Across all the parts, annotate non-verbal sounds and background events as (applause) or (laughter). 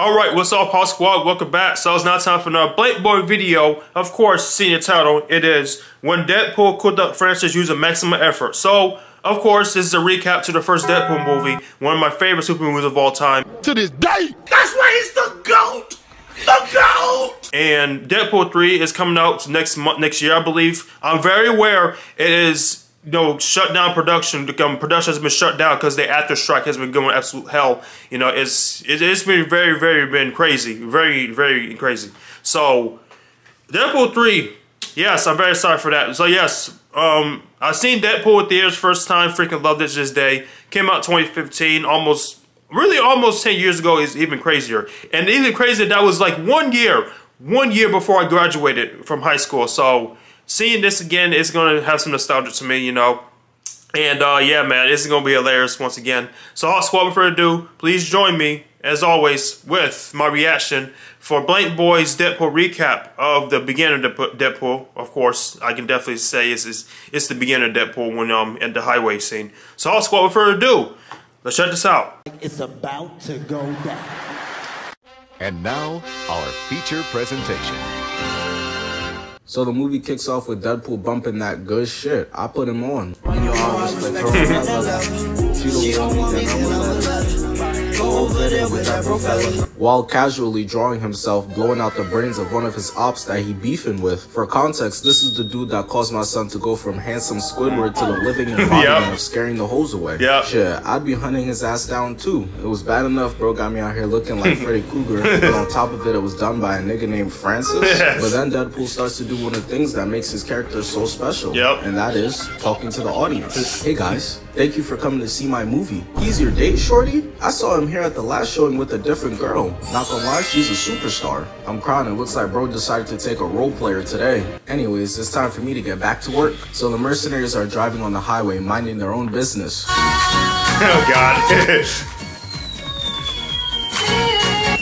Alright, what's up, Hawk Squad? Welcome back. So it's now time for another Blank Boy video. Of course, senior title, it is When Deadpool Could the Francis Use a Maximum Effort. So, of course, this is a recap to the first Deadpool movie, one of my favorite super movies of all time. To this day! That's why he's the GOAT! The GOAT! And Deadpool 3 is coming out next month, next year, I believe. I'm very aware it is you know, shut down production. Um, production has been shut down because the after strike has been going absolute hell. You know, it's it, has been very, very been crazy, very, very crazy. So, Deadpool three, yes, I'm very sorry for that. So yes, um, I've seen Deadpool at theaters first time. Freaking loved it this day. Came out 2015, almost, really almost 10 years ago. Is even crazier, and even crazier that was like one year, one year before I graduated from high school. So seeing this again is going to have some nostalgia to me, you know. And uh, yeah, man, this is going to be hilarious once again. So, Hawk Squad, without further ado, please join me, as always, with my reaction for Blank Boy's Deadpool recap of the beginning of Deadpool. Of course, I can definitely say it's, it's, it's the beginning of Deadpool when um at the highway scene. So, Hawk Squad, without further ado, let's check this out. It's about to go down. And now, our feature presentation. So the movie kicks off with Deadpool bumping that good shit. I put him on. (laughs) She don't want me, then I'm while casually drawing himself blowing out the brains of one of his ops that he beefing with. For context, this is the dude that caused my son to go from handsome Squidward to the living (laughs) embodiment yep. of scaring the hoes away. Yeah. Shit, I'd be hunting his ass down too. It was bad enough bro got me out here looking like (laughs) Freddy Krueger, but on top of it, it was done by a nigga named Francis. Yes. But then Deadpool starts to do one of the things that makes his character so special. Yep. And that is talking to the audience. hey guys, thank you for coming to see my movie. He's your date, shorty? I saw him here at the last showing with a different girl. Not gonna lie, she's a superstar. I'm crying, it looks like bro decided to take a role player today. Anyways, it's time for me to get back to work. So the mercenaries are driving on the highway, minding their own business. (laughs) Oh god. (laughs)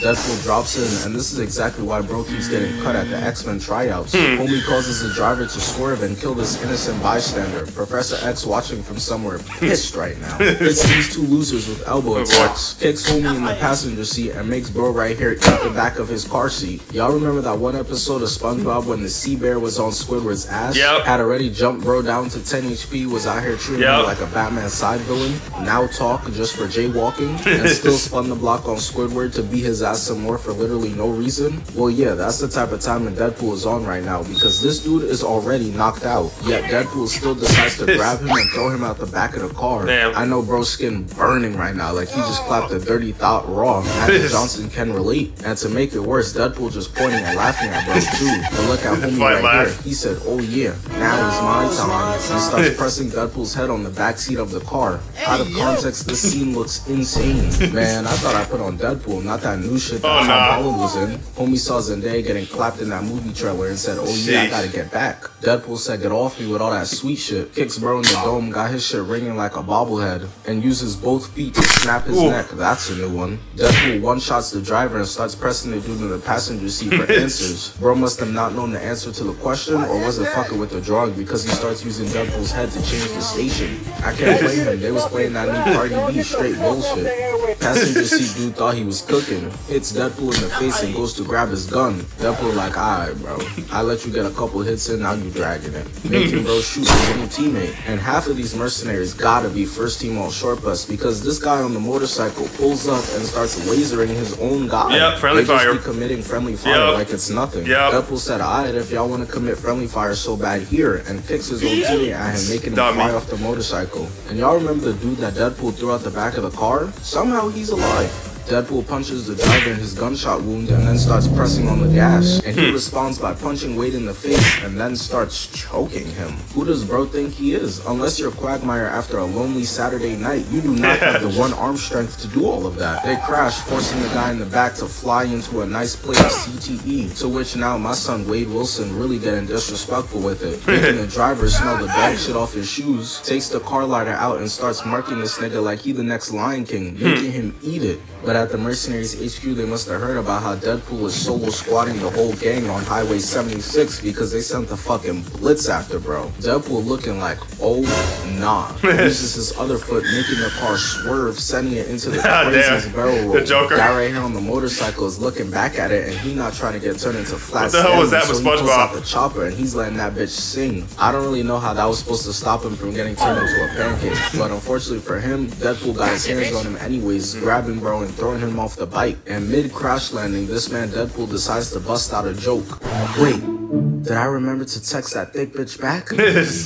Deadpool drops in, and this is exactly why bro keeps getting cut at the X-Men tryouts. Hmm. Homie causes the driver to swerve and kill this innocent bystander. Professor X watching from somewhere pissed right now. (laughs) It's these two losers with elbow attacks, kicks homie in the passenger seat and makes bro right here eat the back of his car seat. Y'all remember that one episode of SpongeBob when the sea bear was on Squidward's ass? Yep. Had already jumped bro down to 10 HP, was out here treating yep. him like a Batman side villain. Now talk just for jaywalking, and still spun the block on Squidward to beat his ass some more for literally no reason? Well, yeah, that's the type of timing Deadpool is on right now because this dude is already knocked out. Yet Deadpool still decides to (laughs) grab him and throw him out the back of the car. Damn. I know bro's skin burning right now, like he just clapped a dirty thought raw. Magic Johnson can relate. And to make it worse, Deadpool just pointing and laughing at bro too. But look at (laughs) homie right laugh. here. He said, oh yeah, now is my time. He starts pressing Deadpool's head on the back seat of the car. Out of context, this scene looks insane. (laughs) Man, I thought I put on Deadpool, not that new shit that oh, Tom nah. Holland was in. Homie saw Zendaya getting clapped in that movie trailer and said, oh yeah, I gotta get back. Deadpool said, get off me with all that sweet shit. Kicks bro in the dome, got his shit ringing like a bobblehead, and uses both feet to snap his Ooh. neck. That's a new one. Deadpool one-shots the driver and starts pressing the dude in the passenger seat for (laughs) answers. Bro must have not known the answer to the question, or was it fucking with the drawing because he starts using Deadpool's head to change the station. I can't blame him. They was playing that new Cardi B straight bullshit. Passenger seat dude thought he was cooking. Hits Deadpool in the face and goes to grab his gun. Deadpool like, alright bro, I let you get a couple hits in, now you dragging it. Making bro shoot his new teammate. And half of these mercenaries gotta be first team all short bus because this guy on the motorcycle pulls up and starts lasering his own guy. Yep, friendly they fire. Just be committing friendly fire yep. like it's nothing. Yep. Deadpool said, alright, if y'all want to commit friendly fire so bad here, and kicks his own teammate at him, making him Dummy. fly off the motorcycle. And y'all remember the dude that Deadpool threw out the back of the car? Somehow he's alive. Deadpool punches the driver in his gunshot wound and then starts pressing on the gas. And he hmm. responds by punching Wade in the face and then starts choking him. Who does bro think he is? Unless you're Quagmire after a lonely Saturday night, you do not have the (laughs) one arm strength to do all of that. They crash, forcing the guy in the back to fly into a nice plate of CTE, to which now my son Wade Wilson really getting disrespectful with it. (laughs) Making the driver smell the bag shit off his shoes, takes the car lighter out and starts marking this nigga like he the next Lion King, making him eat it. But at the Mercenaries HQ, they must have heard about how Deadpool is solo squatting the whole gang on Highway 76 because they sent the fucking blitz after bro. Deadpool looking like, oh nah. (laughs) Uses his other foot, making the car swerve, sending it into the (laughs) craziest barrel roll. The Joker. Guy right here on the motorcycle is looking back at it and he not trying to get turned into flat What the hell was that so with he pulls SpongeBob? out the chopper and he's letting that bitch sing. I don't really know how that was supposed to stop him from getting turned into a pancake, but unfortunately for him, Deadpool got his hands on him anyways, grabbing bro and throwing him off the bike. And mid crash landing, this man Deadpool decides to bust out a joke. Wait, did I remember to text that thick bitch back?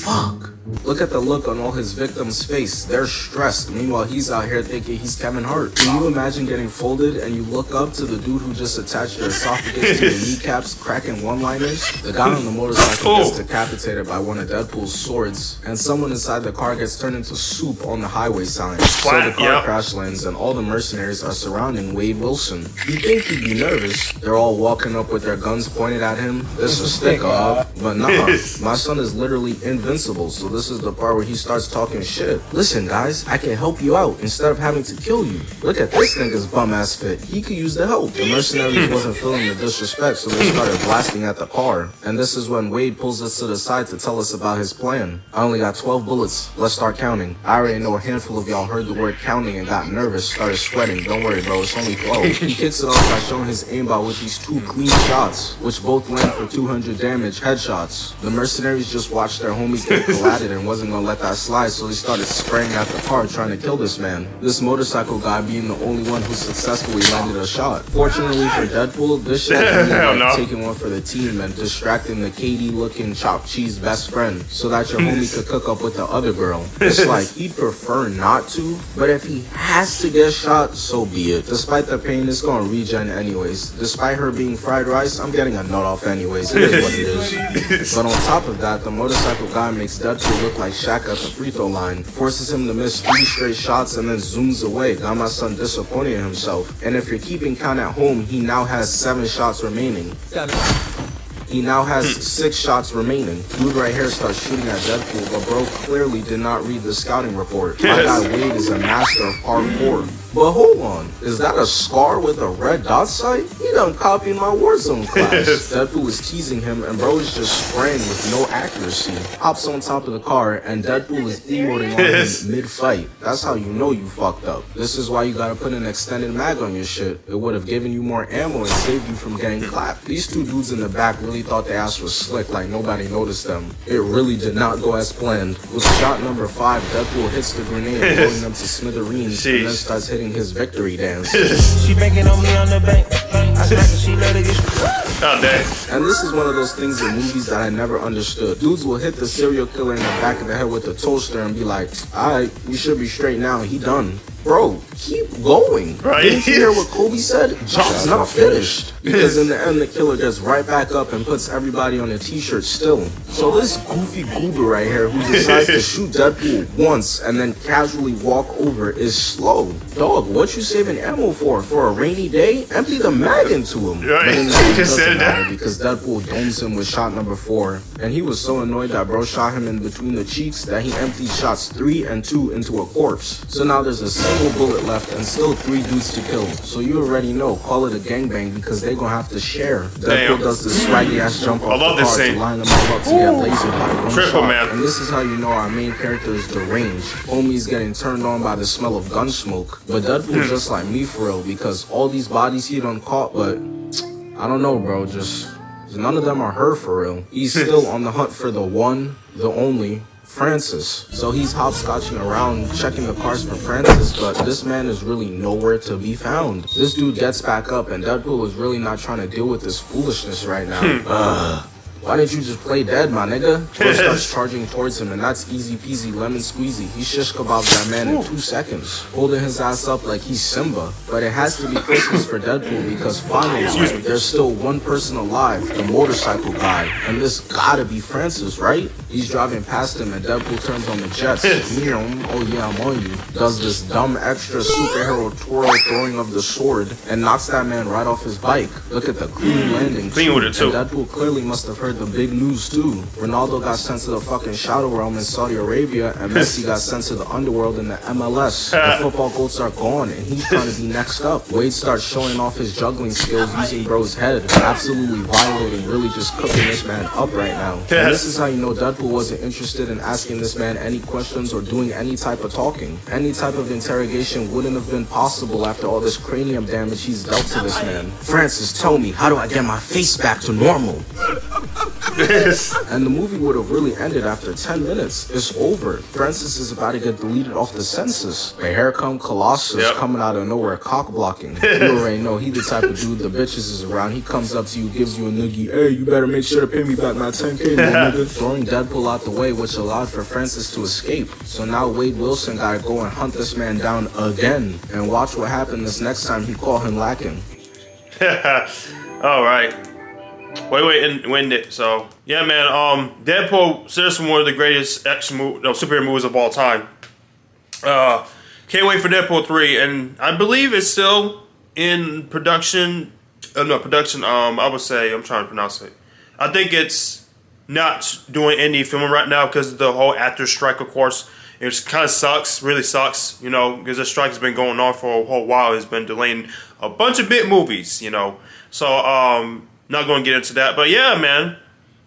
Fuck. Look at the look on all his victims' face. They're stressed. Meanwhile, he's out here thinking he's Kevin Hart. Can you imagine getting folded and you look up to the dude who just attached your esophagus to your (laughs) kneecaps, cracking one-liners? The guy on the motorcycle gets Oh. decapitated by one of Deadpool's swords, and someone inside the car gets turned into soup on the highway sign. So the car yep. crash lands, and all the mercenaries are surrounding Wade Wilson. You think he'd be nervous? They're all walking up with their guns pointed at him. This is stick up, but (laughs) nah. My son is literally invincible, so this is the part where he starts talking shit. Listen, guys, I can help you out instead of having to kill you. Look at this nigga's bum ass fit. He could use the help. The mercenaries (laughs) wasn't feeling the disrespect, so they started blasting at the car. And this is when Wade pulls us to the side to tell us about his plan. I only got 12 bullets. Let's start counting. I already know a handful of y'all heard the word counting and got nervous, started sweating. Don't worry, bro. It's only 12. he kicks it off by showing his aimbot with these two clean shots, which both land for 200 damage The mercenaries just watched their homies get collided and wasn't gonna let that slide, so they started spraying at the car trying to kill this man. This motorcycle guy being the only one who successfully landed a shot. Fortunately for Deadpool, this shit (laughs) Hell like no. taking one for the team and distracting the KD looking chopped cheese best friend so that your homie could cook up with the other girl. It's (laughs) like he'd prefer not to, but if he has to get shot, so be it. Despite the pain, it's gonna regen anyways. Despite her being fried rice, I'm getting a nut off anyways. It is what it is. (laughs) But on top of that, the motorcycle guy makes Deadpool look like Shaq at the free throw line, forces him to miss three straight shots and then zooms away. Got my son disappointing himself. And if you're keeping count at home, he now has seven shots remaining. He now has hmm. six shots remaining. Dude right here starts shooting at Deadpool, but bro clearly did not read the scouting report. My guy Wade is a master of parkour. But hold on, is that a scar with a red dot sight? He done copied my Warzone (laughs) class. Deadpool is teasing him, and bro is just spraying with no accuracy. Hops on top of the car, and Deadpool is emoting on him mid-fight. That's how you know you fucked up. This is why you gotta put an extended mag on your shit. It would have given you more ammo and saved you from getting clapped. These two dudes in the back really thought their ass was slick, like nobody noticed them. It really did not go as planned. With shot number five, Deadpool hits the grenade, (laughs) blowing them to smithereens, and then starts hitting his victory dance. (laughs) She banking on me on the bank. I smack her, she let it get. Oh, dang. And this is one of those things in movies that I never understood. Dudes will hit the serial killer in the back of the head with a toaster and be like, alright, we should be straight now. He done. Bro, keep going. Right. Didn't you hear what Kobe said? Job's not finished. Because in the (laughs) end, the killer gets right back up and puts everybody on a t-shirt still. So this goofy goober right here who decides to (laughs) shoot Deadpool once and then casually walk over is slow. Dog, what you saving ammo for? For a rainy day? Empty the mag into him. Right. But in the He (laughs) end, it just said that. because Deadpool domes him with shot number four. And he was so annoyed that bro shot him in between the cheeks that he emptied shots three and two into a corpse. So now there's a single bullet left and still three dudes to kill. So you already know, call it a gangbang because they're gonna have to share. Damn. Deadpool does this swaggy ass jump off love the this car to line them all up to get lasered by one Triple, shot. man. And this is how you know our main character is deranged. Homie's getting turned on by the smell of gun smoke. But Hmm. Deadpool's just like me for real because all these bodies he done caught, but I don't know, bro. Just none of them are her for real. He's still on the hunt for the one, the only. Francis. So he's hopscotching around checking the cars for Francis, but this man is really nowhere to be found. This dude gets back up and Deadpool is really not trying to deal with this foolishness right now. Hmm. Ugh. Why didn't you just play dead, my nigga? (laughs) Thor starts charging towards him, and that's easy peasy lemon squeezy. He shish kebabs that man in two seconds, holding his ass up like he's Simba. But it has to be Christmas for Deadpool because finally, there's still one person alive, the motorcycle guy, and this gotta be Francis, right? He's driving past him and Deadpool turns on the jets. oh yeah, I'm on you. Does this dumb extra superhero twirl throwing of the sword and knocks that man right off his bike. Look at the clean mm. landing. Clean with it too. And Deadpool clearly must have heard the big news too. Ronaldo got sent to the fucking shadow realm in Saudi Arabia and (laughs) Messi got sent to the underworld in the MLS. (laughs) the football goats are gone and he's trying to be next up. Wade starts showing off his juggling skills using bro's head. Absolutely violating, really just cooking this man up right now. And this is how you know Deadpool wasn't interested in asking this man any questions or doing any type of talking. Any type of interrogation wouldn't have been possible after all this cranium damage he's dealt to this man. Francis, tell me, how do I get my face back to normal? And the movie would have really ended after 10 minutes. It's over. Francis is about to get deleted off the census. But here come Colossus yep. coming out of nowhere, cock blocking. (laughs) you already know he the type of dude the bitches is around. He comes up to you, gives you a noogie. Hey, you better make sure to pay me back my 10k, (laughs) nigga. Throwing Deadpool out the way, which allowed for Francis to escape. So now Wade Wilson gotta go and hunt this man down again. And watch what happens next time he call him lacking. (laughs) All right. Wait, wait, and win it. So yeah, man. Um, Deadpool seriously one of the greatest action movie, no superhero movies of all time. Uh, can't wait for Deadpool three, and I believe it's still in production. Uh, no production. Um, I would say I'm trying to pronounce it. I think it's not doing any filming right now because the whole actor strike, of course. It kind of sucks, really sucks, you know, because the strike has been going on for a whole while. It's been delaying a bunch of big movies, you know. So, um, not going to get into that. But yeah, man,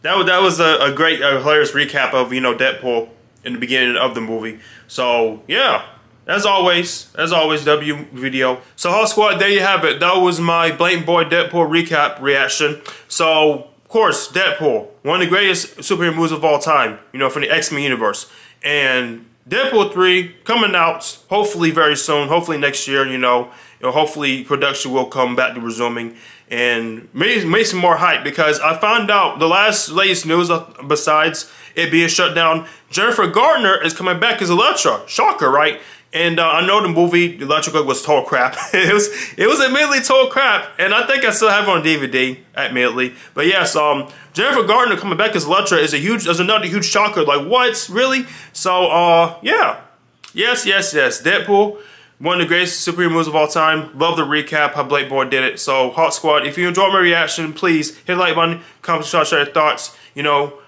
that was, that was a, a great, a hilarious recap of, you know, Deadpool in the beginning of the movie. So, yeah. As always, as always, W video. So, Hawk Squad, there you have it. That was my Blank Boy Deadpool recap reaction. So, of course, Deadpool, one of the greatest superhero movies of all time, you know, from the X-Men universe. And Deadpool 3 coming out hopefully very soon, hopefully next year, you know. You know hopefully production will come back to resuming and make, make some more hype because I found out the last latest news besides it being shut down, Jennifer Garner is coming back as Elektra. Shocker, right? And uh, I know the movie Elektra was total crap. (laughs) it was it was admittedly total crap, and I think I still have it on DVD, admittedly. But yes, um, Jennifer Garner coming back as Elektra is a huge, is another huge shocker. Like what, really? So, uh, yeah, yes, yes, yes. Deadpool, one of the greatest superhero movies of all time. Love the recap how Blank Boy did it. So, Hawk Squad, if you enjoyed my reaction, please hit the like button, comment, share your thoughts. You know,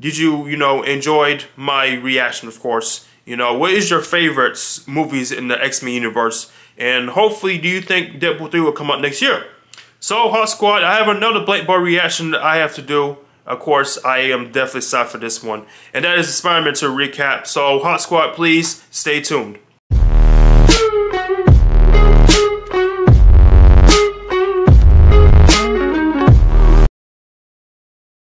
did you, you know, enjoyed my reaction, of course. You know, what is your favorite movies in the X-Men universe? And hopefully, do you think Deadpool 3 will come out next year? So, Hawk Squad, I have another Blank Boy reaction that I have to do. Of course, I am definitely sad for this one. And that is Spider-Man to recap. So, Hawk Squad, please stay tuned.